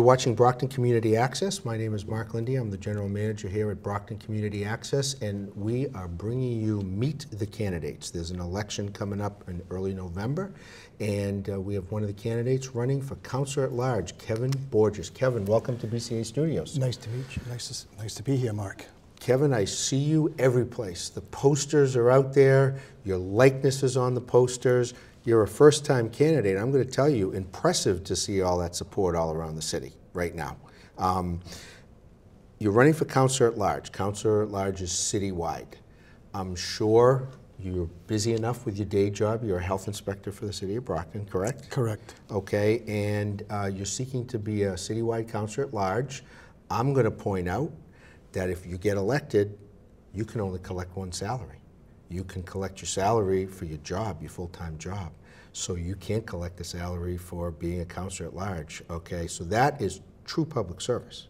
You're watching Brockton Community Access. My name is Mark Linde. I'm the general manager here at Brockton Community Access, and we are bringing you Meet the Candidates. There's an election coming up in early November, and uh, we have one of the candidates running for councilor at large, Kevin Borges. Kevin, welcome to BCA Studios. Nice to meet you. Nice to, nice to be here, Mark. Kevin, I see you every place. The posters are out there, your likeness is on the posters. You're a first time candidate. I'm going to tell you, impressive to see all that support all around the city right now. Um, you're running for councilor at large. Councilor at large is citywide. I'm sure you're busy enough with your day job. You're a health inspector for the city of Brockton, correct? Correct. Okay, and uh, you're seeking to be a citywide councilor at large. I'm going to point out that if you get elected, you can only collect one salary you can collect your salary for your job, your full-time job. So you can't collect a salary for being a councilor at large, okay? So that is true public service.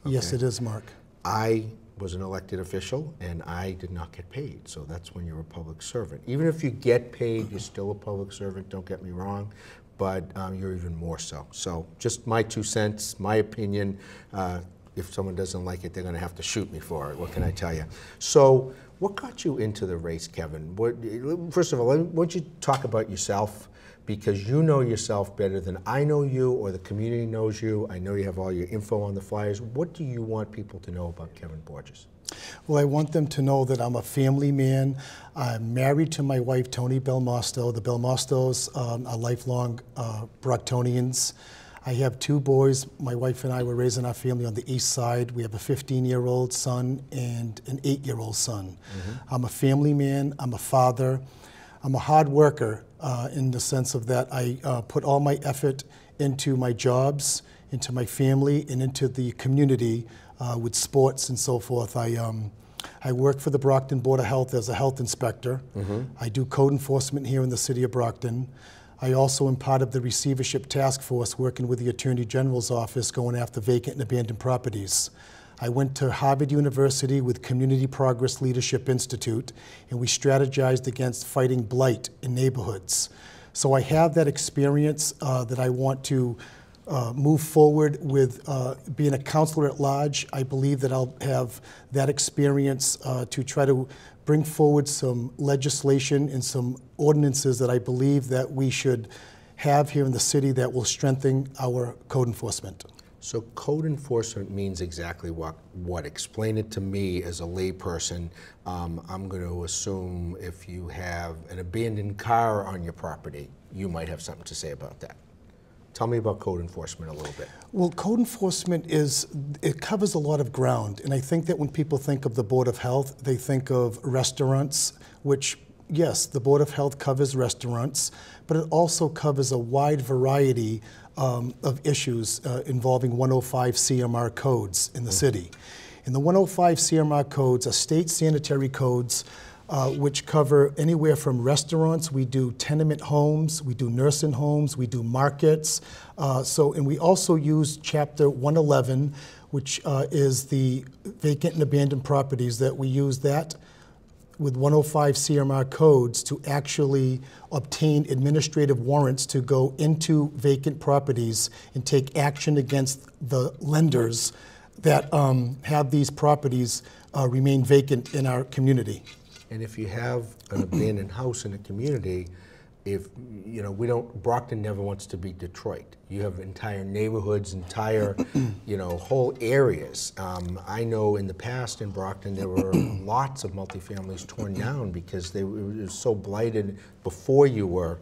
Okay? Yes, it is, Mark. I was an elected official and I did not get paid. So that's when you're a public servant. Even if you get paid, you're still a public servant, don't get me wrong, but um, you're even more so. So just my two cents, my opinion. Uh, if someone doesn't like it, they're going to have to shoot me for it. What can I tell you? So what got you into the race, Kevin? What, first of all, why don't you talk about yourself? Because you know yourself better than I know you or the community knows you. I know you have all your info on the flyers. What do you want people to know about Kevin Borges? Well, I want them to know that I'm a family man. I'm married to my wife, Tony Belmosto. The Belmostos um, are lifelong uh, Brocktonians. I have two boys. My wife and I were raising our family on the east side. We have a 15 year old son and an eight year old son. Mm -hmm. I'm a family man, I'm a father, I'm a hard worker uh, in the sense of that I uh, put all my effort into my jobs, into my family, and into the community uh, with sports and so forth. I, um, I work for the Brockton Board of Health as a health inspector. Mm -hmm. I do code enforcement here in the city of Brockton. I also am part of the receivership task force working with the Attorney General's office going after vacant and abandoned properties. I went to Harvard University with Community Progress Leadership Institute, and we strategized against fighting blight in neighborhoods. So I have that experience uh, that I want to uh, move forward with uh, being a councilor at large. I believe that I'll have that experience uh, to try to bring forward some legislation and some ordinances that I believe that we should have here in the city that will strengthen our code enforcement. So code enforcement means exactly what, what? Explain it to me as a layperson. Um, I'm going to assume if you have an abandoned car on your property, you might have something to say about that. Tell me about code enforcement a little bit. Well, code enforcement is, it covers a lot of ground. And I think that when people think of the Board of Health, they think of restaurants, which, yes, the Board of Health covers restaurants, but it also covers a wide variety um, of issues uh, involving 105 CMR codes in the mm -hmm. city. And the 105 CMR codes are state sanitary codes uh, which cover anywhere from restaurants, we do tenement homes, we do nursing homes, we do markets. Uh, so, and we also use Chapter 111, which uh, is the vacant and abandoned properties that we use that with 105 CMR codes to actually obtain administrative warrants to go into vacant properties and take action against the lenders that um, have these properties uh, remain vacant in our community. And if you have an abandoned house in a community, if you know we don't brockton never wants to be detroit. You have entire neighborhoods entire you know whole areas. Um, i know in the past in brockton there were lots of multifamilies torn down because they were so blighted before you were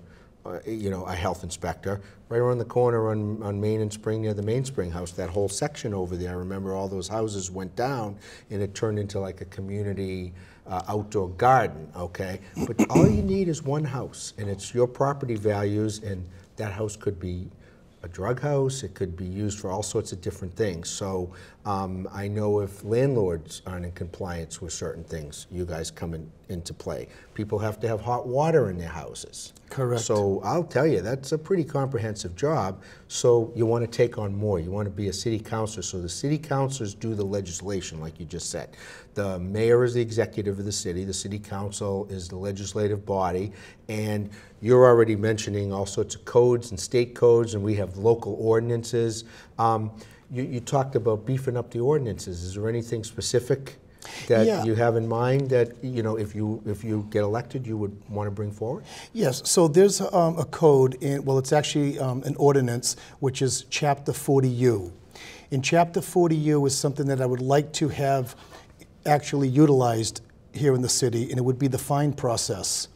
you know a health inspector right around the corner on, on main and spring near the mainspring house that whole section over there i remember all those houses went down and it turned into like a community uh, outdoor garden, okay? But all you need is one house, and it's your property values, and that house could be a drug house, it could be used for all sorts of different things. So um, I know if landlords aren't in compliance with certain things, you guys come in into play. People have to have hot water in their houses. Correct. So I'll tell you, that's a pretty comprehensive job. So you want to take on more. You want to be a city councilor. So the city councilors do the legislation, like you just said. The mayor is the executive of the city. The city council is the legislative body. And you're already mentioning all sorts of codes and state codes, and we have local ordinances. Um, you, you talked about beefing up the ordinances. Is there anything specific that Yeah. you have in mind that you know if you if you get elected you would want to bring forward? Yes, so there's um, a code, in, well, it's actually um, an ordinance, which is Chapter 40U. In Chapter 40U is something that I would like to have actually utilized here in the city, and it would be the fine process.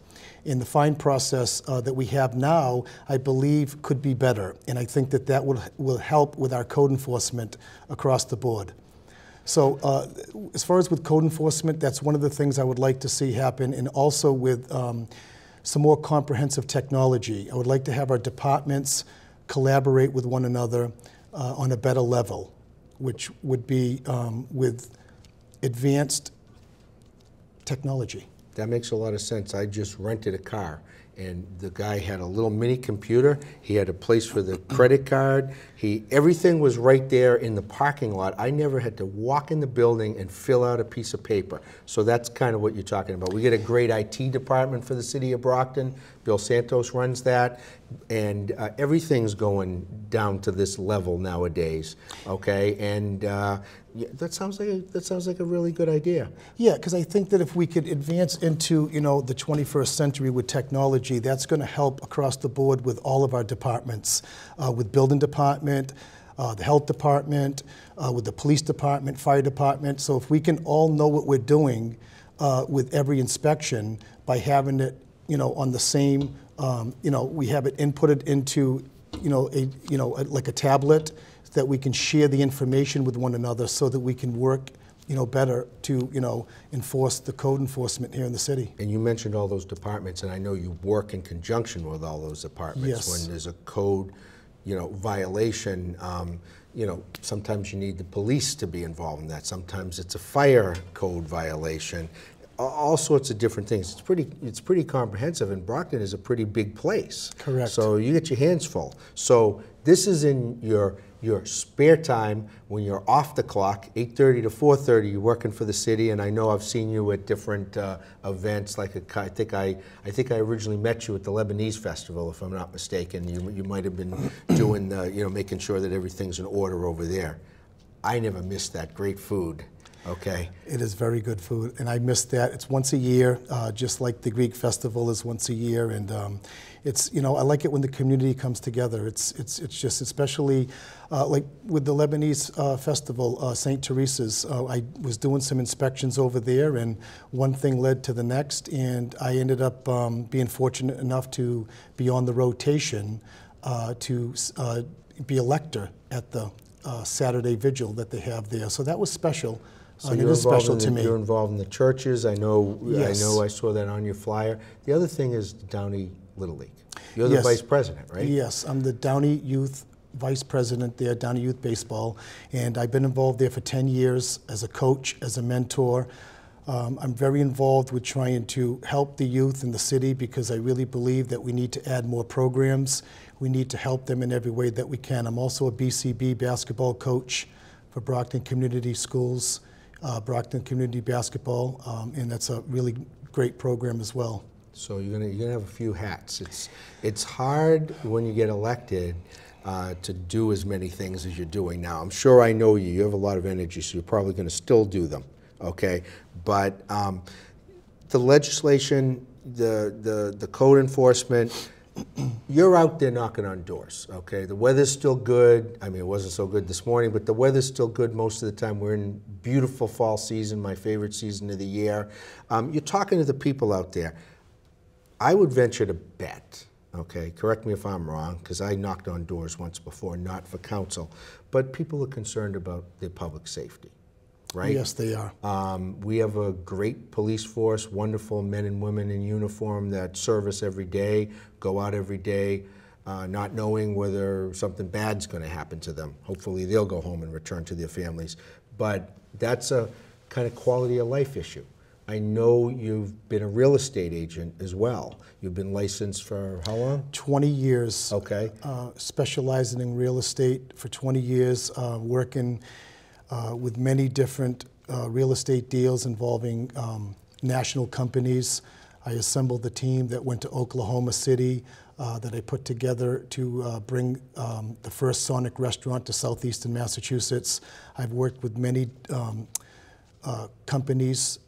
And the fine process uh, that we have now, I believe, could be better, and I think that that will, will help with our code enforcement across the board. So, uh, as far as with code enforcement, that's one of the things I would like to see happen, and also with um, some more comprehensive technology. I would like to have our departments collaborate with one another uh, on a better level, which would be um, with advanced technology. That makes a lot of sense. I just rented a car, and the guy had a little mini computer. He had a place for the credit card. He everything was right there in the parking lot. I never had to walk in the building and fill out a piece of paper. So that's kind of what you're talking about. We get a great IT department for the city of Brockton. Bill Santos runs that, and uh, everything's going down to this level nowadays. Okay, and uh, yeah, that sounds like a, that sounds like a really good idea. Yeah, because I think that if we could advance into, you know, the 21st century with technology, that's going to help across the board with all of our departments, uh, with building department, uh, the health department, uh, with the police department, fire department. So if we can all know what we're doing uh, with every inspection by having it, you know, on the same, um, you know, we have it inputted into, you know, a, you know, a, like a tablet that we can share the information with one another so that we can work you know, better to, you know, enforce the code enforcement here in the city. And you mentioned all those departments, and I know you work in conjunction with all those departments. Yes. When there's a code, you know, violation, um, you know, sometimes you need the police to be involved in that. Sometimes it's a fire code violation. All sorts of different things. It's pretty, it's pretty comprehensive, and Brockton is a pretty big place. Correct. So you get your hands full. So this is in your your spare time when you're off the clock, 8:30 to 4:30. You're working for the city, and I know I've seen you at different uh, events. Like a, I think I I think I originally met you at the Lebanese festival, if I'm not mistaken. You you might have been doing the, you know making sure that everything's in order over there. I never missed that great food. Okay. It is very good food, and I miss that. It's once a year, uh, just like the Greek festival is once a year, and um, it's you know I like it when the community comes together. It's it's it's just especially uh, like with the Lebanese uh, festival, uh, St. Teresa's. Uh, I was doing some inspections over there, and one thing led to the next, and I ended up um, being fortunate enough to be on the rotation uh, to uh, be a lector at the uh, Saturday vigil that they have there. So that was special. So Uh, it you're is involved special in to the, me. You're involved in the churches. I know. Yes. I know. I saw that on your flyer. The other thing is the Downey Little League. You're the Yes. vice president, right? Yes, I'm the Downey Youth Vice President there, Downey Youth Baseball, and I've been involved there for 10 years as a coach, as a mentor. Um, I'm very involved with trying to help the youth in the city because I really believe that we need to add more programs. We need to help them in every way that we can. I'm also a BCB basketball coach for Brockton Community Schools, uh, Brockton Community Basketball, um, and that's a really great program as well. So you're gonna you're gonna have a few hats. It's it's hard when you get elected uh, to do as many things as you're doing now. I'm sure I know you. You have a lot of energy, so you're probably to still do them. Okay, but um, the legislation, the the the code enforcement. You're out there knocking on doors, okay? The weather's still good. I mean, it wasn't so good this morning, but the weather's still good most of the time. We're in beautiful fall season, my favorite season of the year. Um, you're talking to the people out there. I would venture to bet, okay, correct me if I'm wrong, because I knocked on doors once before, not for council, but people are concerned about their public safety, right? Yes, they are. Um, we have a great police force, wonderful men and women in uniform that service every day, go out every day, uh, not knowing whether something bad's going to happen to them. Hopefully, they'll go home and return to their families. But that's a kind of quality of life issue. I know you've been a real estate agent as well. You've been licensed for how long? 20 years. Okay. Uh, specializing in real estate for 20 years, uh, working uh, with many different uh, real estate deals involving um, national companies. I assembled the team that went to Oklahoma City uh, that I put together to uh, bring um, the first Sonic restaurant to southeastern Massachusetts. I've worked with many um, uh, companies,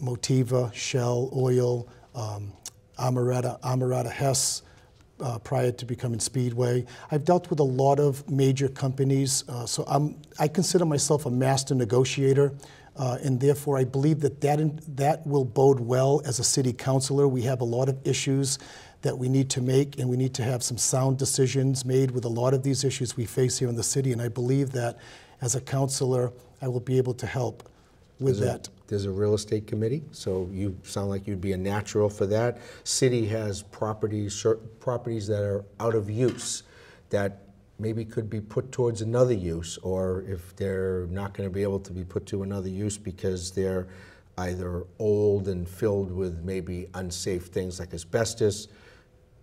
Motiva, Shell, Oil, um, Amerada, Amerada Hess, uh, prior to becoming Speedway. I've dealt with a lot of major companies, uh, so I'm, I consider myself a master negotiator, uh, and therefore I believe that that, in, that will bode well as a city councilor. We have a lot of issues that we need to make, and we need to have some sound decisions made with a lot of these issues we face here in the city, and I believe that as a councilor, I will be able to help with a- that. There's a real estate committee, so you sound like you'd be a natural for that. City has properties, properties that are out of use that maybe could be put towards another use, or if they're not going to be able to be put to another use because they're either old and filled with maybe unsafe things like asbestos,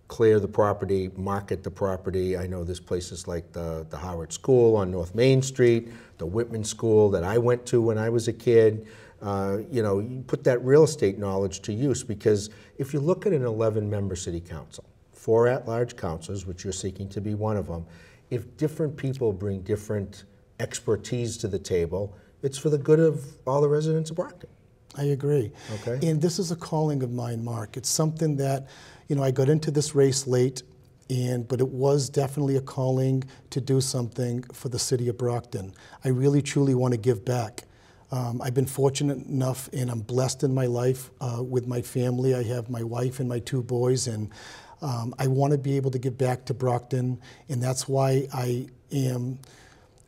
clear the property, market the property. I know there's places like the, the Howard School on North Main Street, the Whitman School that I went to when I was a kid. Uh, you know, you put that real estate knowledge to use because if you look at an 11 member city council, four at large councils, which you're seeking to be one of them, if different people bring different expertise to the table, it's for the good of all the residents of Brockton. I agree. Okay. And this is a calling of mine, Mark. It's something that, you know, I got into this race late, and but it was definitely a calling to do something for the city of Brockton. I really, truly want to give back. Um, I've been fortunate enough, and I'm blessed in my life uh, with my family. I have my wife and my two boys, and um, I want to be able to get back to Brockton, and that's why I am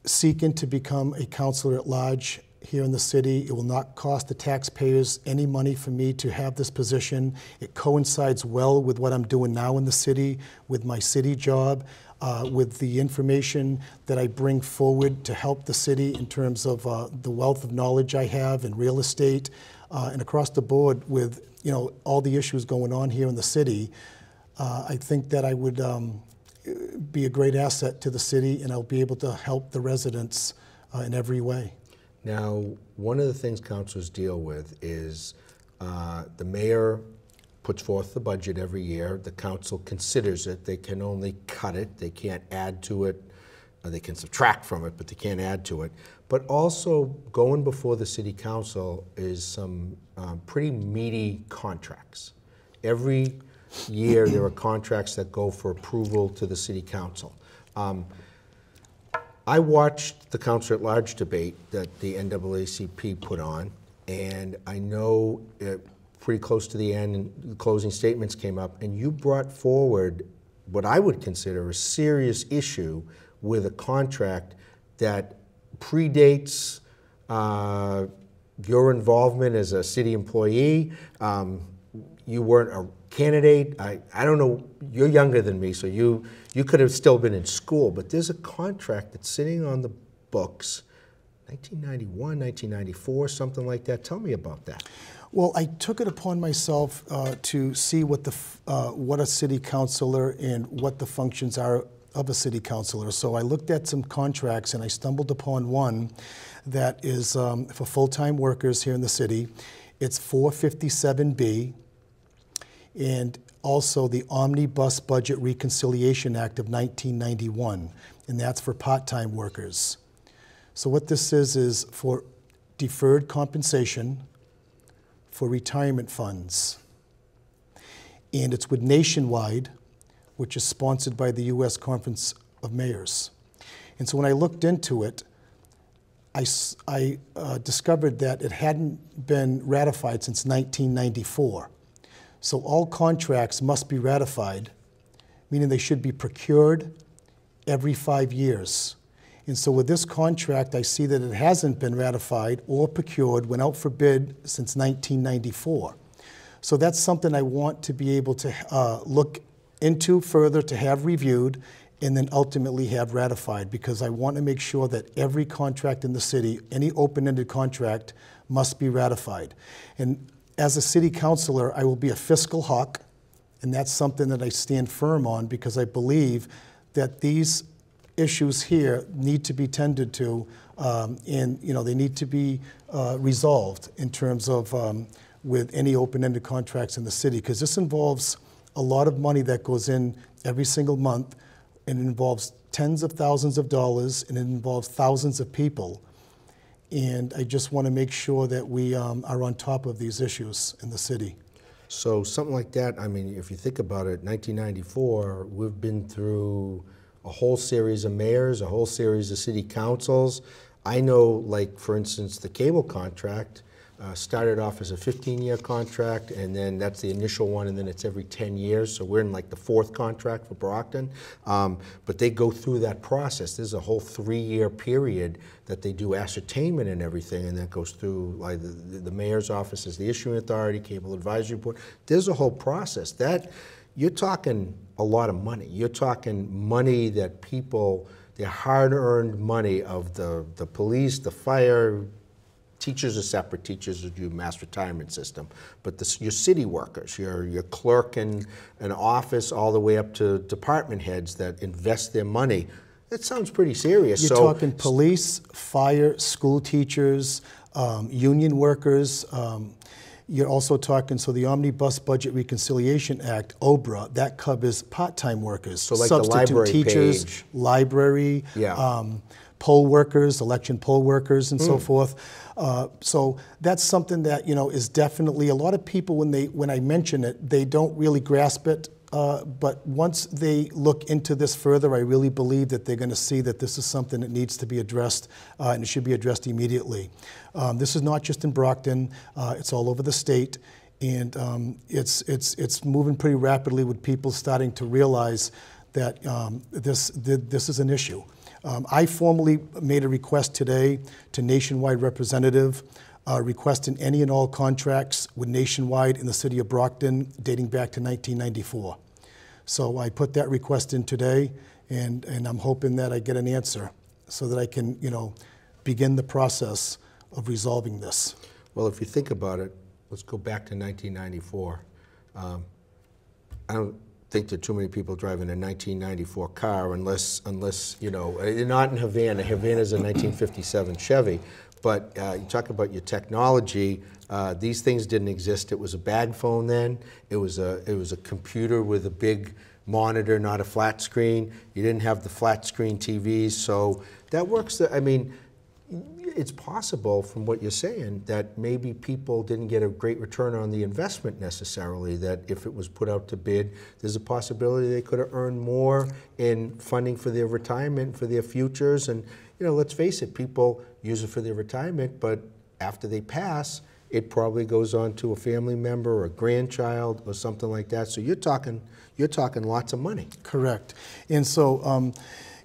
seeking to become a councilor at large here in the city. It will not cost the taxpayers any money for me to have this position. It coincides well with what I'm doing now in the city, with my city job, uh, with the information that I bring forward to help the city in terms of uh, the wealth of knowledge I have in real estate uh, and across the board with you know all the issues going on here in the city. Uh, I think that I would um, be a great asset to the city, and I'll be able to help the residents uh, in every way. Now, one of the things councilors deal with is uh, the mayor puts forth the budget every year. The council considers it. They can only cut it. They can't add to it. Uh, they can subtract from it, but they can't add to it. But also, going before the city council is some um, pretty meaty contracts. Every year, there are contracts that go for approval to the city council. Um, I watched the Council at Large debate that the NAACP put on, and I know uh, pretty close to the end, and the closing statements came up, and you brought forward what I would consider a serious issue with a contract that predates uh, your involvement as a city employee. Um, you weren't a candidate. I, I don't know, you're younger than me, so you, you could have still been in school, but there's a contract that's sitting on the books, 1991, 1994, something like that. Tell me about that. Well, I took it upon myself uh, to see what the uh, what a city councilor and what the functions are of a city councilor. So I looked at some contracts and I stumbled upon one that is um, for full-time workers here in the city. It's 457B, and also the Omnibus Budget Reconciliation Act of 1991, and that's for part-time workers. So what this is is for deferred compensation for retirement funds. And it's with Nationwide, which is sponsored by the U.S. Conference of Mayors. And so when I looked into it, I uh, discovered that it hadn't been ratified since 1994. So all contracts must be ratified, meaning they should be procured every five years. And so with this contract, I see that it hasn't been ratified or procured, went out for bid since 1994. So that's something I want to be able to uh, look into further, to have reviewed, and then ultimately have ratified because I want to make sure that every contract in the city, any open-ended contract, must be ratified. And as a city councilor, I will be a fiscal hawk, and that's something that I stand firm on because I believe that these issues here need to be tended to, um, and you know they need to be uh, resolved in terms of um, with any open-ended contracts in the city because this involves a lot of money that goes in every single month, and it involves tens of thousands of dollars, and it involves thousands of people. And I just want to make sure that we um, are on top of these issues in the city. So something like that, I mean, if you think about it, 1994, we've been through a whole series of mayors, a whole series of city councils. I know, like, for instance, the cable contract uh, started off as a 15-year contract, and then that's the initial one, and then it's every 10 years. So we're in like the fourth contract for Brockton. Um, but they go through that process. There's a whole three-year period that they do ascertainment and everything, and that goes through like the, the mayor's office is the issuing authority, cable advisory board. There's a whole process. That you're talking a lot of money. You're talking money that people, their hard-earned money of the the police, the fire, Teachers are separate. Teachers do mass retirement system. But the, your city workers, your, your clerk in an office, all the way up to department heads that invest their money, that sounds pretty serious. You're so, talking police, fire, school teachers, um, union workers. Um, you're also talking, so the Omnibus Budget Reconciliation Act, OBRA, that covers part-time workers, So like the substitute library teachers, page. library, Yeah. um, poll workers, election poll workers, and Hmm. so forth. Uh, so that's something that you know is definitely a lot of people when they when I mention it, they don't really grasp it. Uh, but once they look into this further, I really believe that they're going to see that this is something that needs to be addressed, uh, and it should be addressed immediately. Um, this is not just in Brockton; uh, it's all over the state, and um, it's it's it's moving pretty rapidly with people starting to realize that um, this this is an issue. Um, I formally made a request today to Nationwide Representative uh, requesting any and all contracts with Nationwide in the city of Brockton dating back to 1994. So I put that request in today, and, and I'm hoping that I get an answer so that I can, you know, begin the process of resolving this. well, if you think about it, let's go back to 1994. Um, I don't think there are too many people driving a 1994 car unless, unless you know, uh, not in Havana. Havana's a 1957 Chevy. But uh, you talk about your technology. Uh, these things didn't exist. It was a bag phone then. It was a it was a computer with a big monitor, not a flat screen. You didn't have the flat screen TVs, so that works. I mean, it's possible from what you're saying that maybe people didn't get a great return on the investment necessarily that if it was put out to bid there's a possibility they could have earned more in funding for their retirement for their futures and you know let's face it people use it for their retirement but after they pass it probably goes on to a family member or a grandchild or something like that so you're talking you're talking lots of money Correct. And so, um,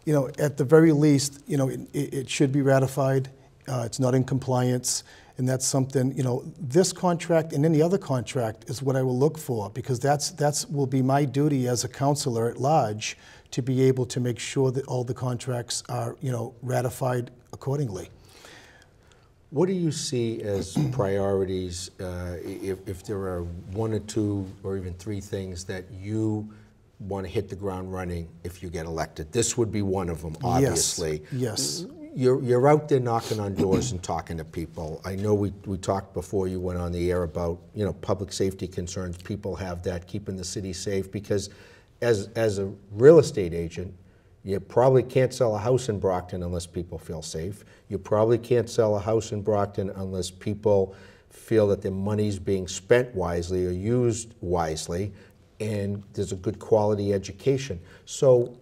you know, at the very least, you know, it, it should be ratified. Uh, it's not in compliance. And that's something, you know, this contract and any other contract is what I will look for because that's, that's will be my duty as a councilor at large to be able to make sure that all the contracts are, you know, ratified accordingly. What do you see as priorities uh, if, if there are one or two or even three things that you want to hit the ground running if you get elected? This would be one of them, obviously. Yes. You're, you're out there knocking on doors and talking to people. I know we, we talked before you went on the air about you know public safety concerns. People have that, keeping the city safe because as, as a real estate agent, you probably can't sell a house in Brockton unless people feel safe. You probably can't sell a house in Brockton unless people feel that their money's being spent wisely or used wisely, and there's a good quality education. So,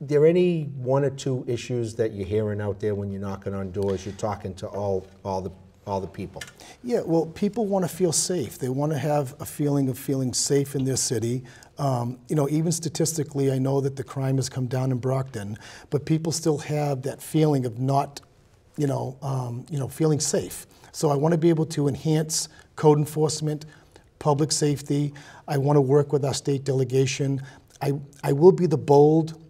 there any one or two issues that you're hearing out there when you're knocking on doors? You're talking to all all the all the people. Yeah, well, people want to feel safe. They want to have a feeling of feeling safe in their city. Um, you know, even statistically, I know that the crime has come down in Brockton, but people still have that feeling of not, you know, um, you know, feeling safe. So I want to be able to enhance code enforcement, public safety. I want to work with our state delegation. I, I will be the bold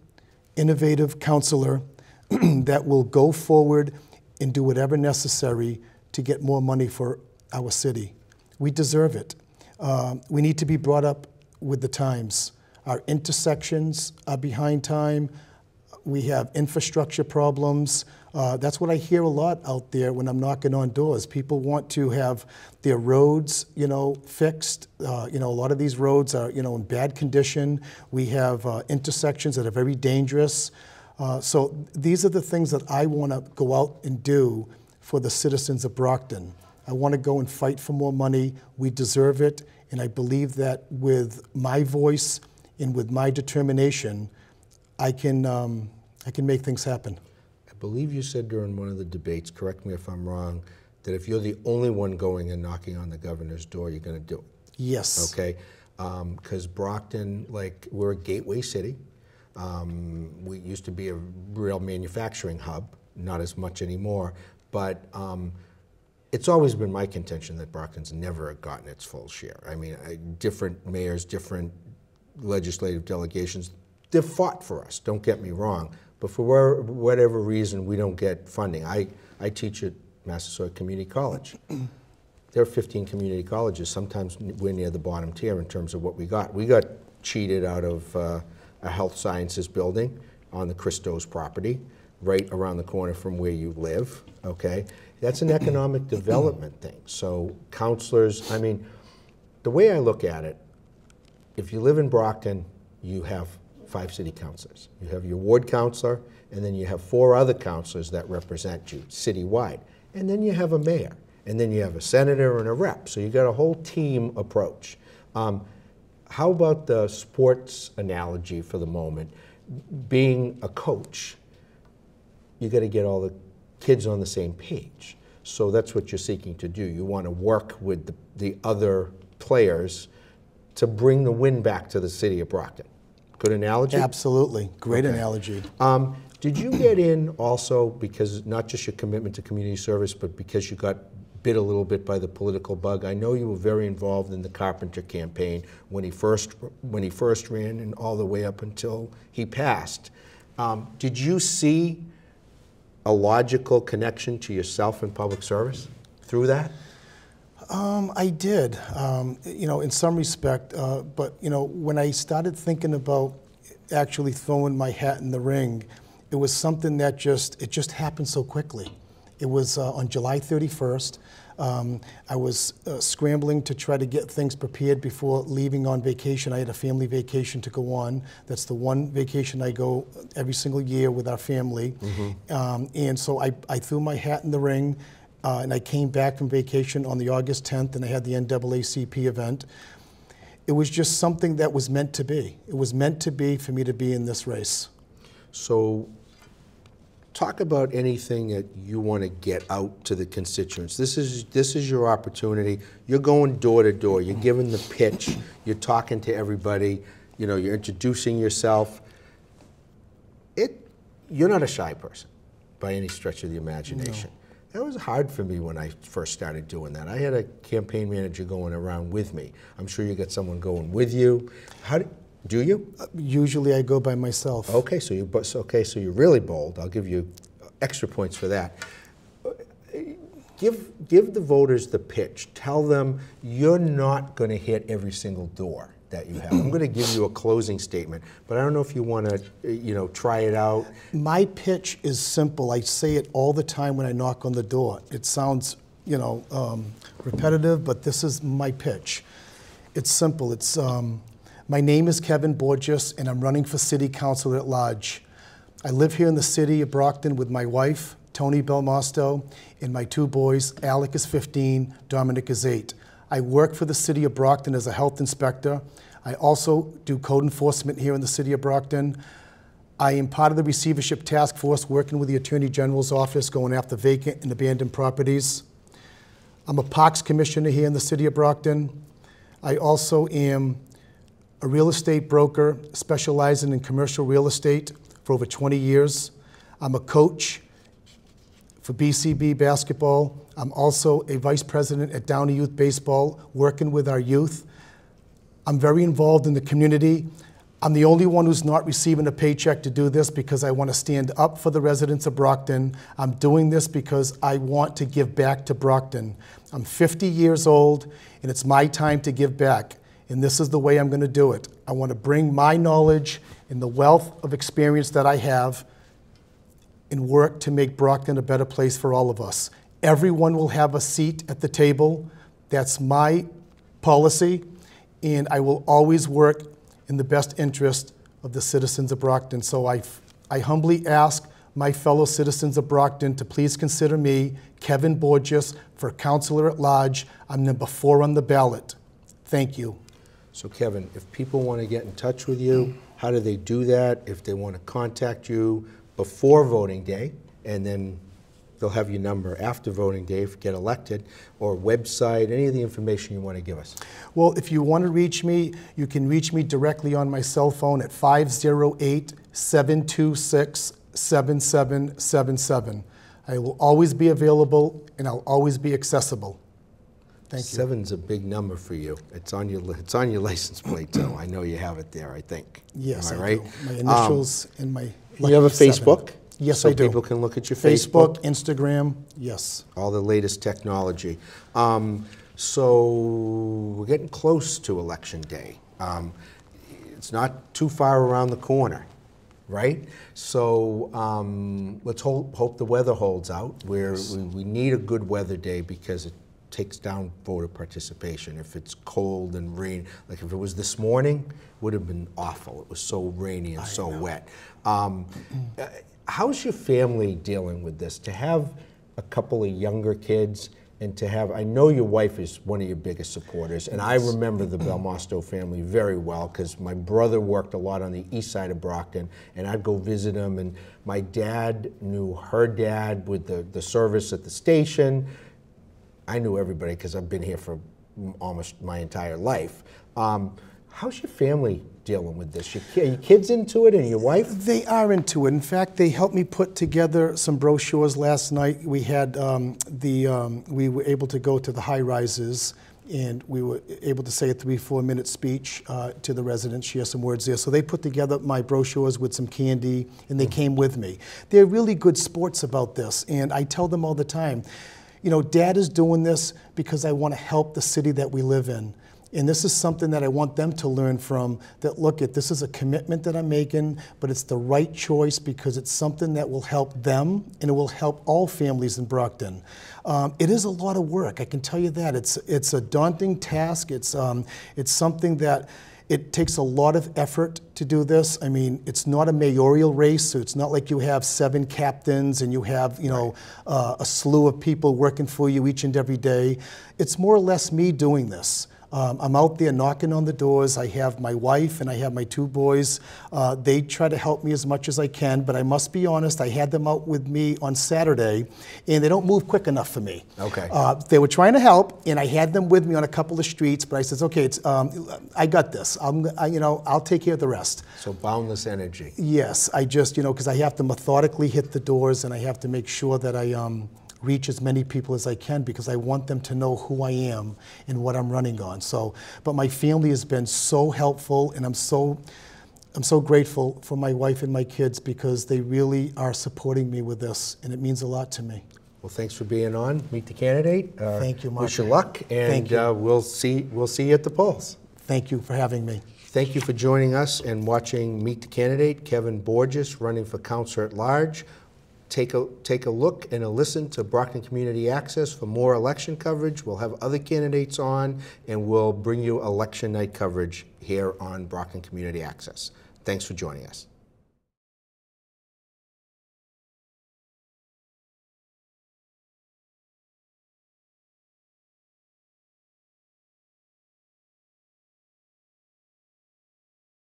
innovative councilor that will go forward and do whatever necessary to get more money for our city. We deserve it. Um, we need to be brought up with the times. Our intersections are behind time. We have infrastructure problems. Uh, that's what I hear a lot out there when I'm knocking on doors. People want to have their roads, you know, fixed. Uh, you know, a lot of these roads are, you know, in bad condition. We have uh, intersections that are very dangerous. Uh, so these are the things that I want to go out and do for the citizens of Brockton. I want to go and fight for more money. We deserve it. And I believe that with my voice and with my determination, I can, um, I can make things happen. I believe you said during one of the debates, correct me if I'm wrong, that if you're the only one going and knocking on the governor's door, you're going to do it. Yes. Okay? Because Brockton, like, we're a gateway city. Um, we used to be a real manufacturing hub, not as much anymore. But um, it's always been my contention that Brockton's never gotten its full share. I mean, I, different mayors, different legislative delegations, they've fought for us, don't get me wrong. But for whatever reason, we don't get funding. I, I teach at Massasoit Community College. there are 15 community colleges. Sometimes we're near the bottom tier in terms of what we got. We got cheated out of uh, a health sciences building on the Christo's property, right around the corner from where you live, okay? That's an economic development thing. So councilors, I mean, the way I look at it, if you live in Brockton, you have five city councilors. You have your ward councilor, and then you have four other councilors that represent you citywide. And then you have a mayor, and then you have a senator and a rep. So you've got a whole team approach. Um, how about the sports analogy for the moment? Being a coach, you got to get all the kids on the same page. So that's what you're seeking to do. You want to work with the, the other players to bring the win back to the city of Brockton. Good analogy? Absolutely. Great Okay. analogy. Um, did you get in also because not just your commitment to community service, but because you got bit a little bit by the political bug? I know you were very involved in the Carpenter campaign when he first when he first ran, and all the way up until he passed. Um, did you see a logical connection to yourself in public service through that? Um, I did, um, you know, in some respect. Uh, but you know, when I started thinking about actually throwing my hat in the ring, it was something that just it just happened so quickly. It was uh, on July 31st. Um, I was uh, scrambling to try to get things prepared before leaving on vacation. I had a family vacation to go on. That's the one vacation I go every single year with our family. Um, and so I, I threw my hat in the ring. Uh, and I came back from vacation on the August 10th, and I had the NAACP event. It was just something that was meant to be. It was meant to be for me to be in this race. So, talk about anything that you want to get out to the constituents. This is this is your opportunity. You're going door to door. You're giving the pitch. You're talking to everybody. You know, you're introducing yourself. It, you're not a shy person, by any stretch of the imagination. That was hard for me when I first started doing that. I had a campaign manager going around with me. I'm sure you got someone going with you. How do, do you? Usually I go by myself. Okay, so you okay, so you're really bold. I'll give you extra points for that. Give give the voters the pitch. Tell them you're not going to hit every single door that you have. I'm going to give you a closing statement, but I don't know if you want to, you know, try it out. My pitch is simple. I say it all the time when I knock on the door. It sounds, you know, um, repetitive, but this is my pitch. It's simple. It's um, my name is Kevin Borges, and I'm running for city council at large. I live here in the city of Brockton with my wife, Tony Belmosto, and my two boys. Alec is 15, Dominic is 8. I work for the city of Brockton as a health inspector. I also do code enforcement here in the city of Brockton. I am part of the receivership task force working with the Attorney General's office going after vacant and abandoned properties. I'm a parks commissioner here in the city of Brockton. I also am a real estate broker specializing in commercial real estate for over 20 years. I'm a coach for BCB basketball. I'm also a vice president at Downey Youth Baseball, working with our youth. I'm very involved in the community. I'm the only one who's not receiving a paycheck to do this because I want to stand up for the residents of Brockton. I'm doing this because I want to give back to Brockton. I'm 50 years old and it's my time to give back. And this is the way I'm going to do it. I want to bring my knowledge and the wealth of experience that I have and work to make Brockton a better place for all of us. Everyone will have a seat at the table. That's my policy, and I will always work in the best interest of the citizens of Brockton. So I, I humbly ask my fellow citizens of Brockton to please consider me, Kevin Borges, for Councilor at Large. I'm number four on the ballot. Thank you. So Kevin, if people want to get in touch with you, how do they do that? If they want to contact you before voting day, and then they'll have your number after voting day if you get elected, or website, any of the information you want to give us? Well, if you want to reach me, you can reach me directly on my cell phone at 508 726 7777. I will always be available and I'll always be accessible. Thank you. Seven's a big number for you. It's on your, it's on your license plate, so I know you have it there, I think. Yes, Am I I right? do. My Um, initials and my. You have a lucky seven. Facebook? Yes, so I do. people can look at your Facebook, Facebook? Instagram, yes. all the latest technology. Um, so we're getting close to election day. Um, it's not too far around the corner, right? So um, let's hope, hope the weather holds out. We're, we, we need a good weather day because it takes down voter participation. If it's cold and rain, like if it was this morning, would have been awful. It was so rainy and so wet. Um, uh, how's your family dealing with this? To have a couple of younger kids and to have, I know your wife is one of your biggest supporters, and I remember the Belmosto family very well because my brother worked a lot on the east side of Brockton, and I'd go visit him, and my dad knew her dad with the, the service at the station. I knew everybody because I've been here for almost my entire life. Um, how's your family dealing with this? Your, are your kids into it and your wife? They are into it. In fact, they helped me put together some brochures last night. We had um, the um, we were able to go to the high rises, and we were able to say a three four minute speech uh, to the residents, share some words there. So they put together my brochures with some candy, and they came with me. They're really good sports about this, and I tell them all the time. You know, Dad is doing this because I want to help the city that we live in. And this is something that I want them to learn from that look at this is a commitment that I'm making, but it's the right choice because it's something that will help them and it will help all families in Brockton. Um, it is a lot of work, I can tell you that. It's, it's a daunting task. It's, um, it's something that it takes a lot of effort to do this. I mean, it's not a mayoral race, so it's not like you have seven captains and you have, you know, uh, a slew of people working for you each and every day. It's more or less me doing this. Um, I'm out there knocking on the doors. I have my wife and I have my two boys. Uh, they try to help me as much as I can, but I must be honest, I had them out with me on Saturday, and they don't move quick enough for me. Okay. Uh, they were trying to help, and I had them with me on a couple of streets, but I said, okay, it's, um, I got this. I'm, I, you know, I'll take care of the rest. So boundless energy. Yes, I just, you know, because I have to methodically hit the doors and I have to make sure that I um, reach as many people as I can because I want them to know who I am and what I'm running on. So, but my family has been so helpful and I'm so, I'm so grateful for my wife and my kids because they really are supporting me with this and it means a lot to me. Well, thanks for being on. Meet the candidate. Uh, Thank you, Mark. Wish you luck, and you. Uh, we'll see. We'll see you at the polls. Thank you for having me. Thank you for joining us and watching Meet the Candidate, Kevin Borges, running for councilor at large. Take a, take a look and a listen to Brockton Community Access for more election coverage. We'll have other candidates on, and we'll bring you election night coverage here on Brockton Community Access. Thanks for joining us.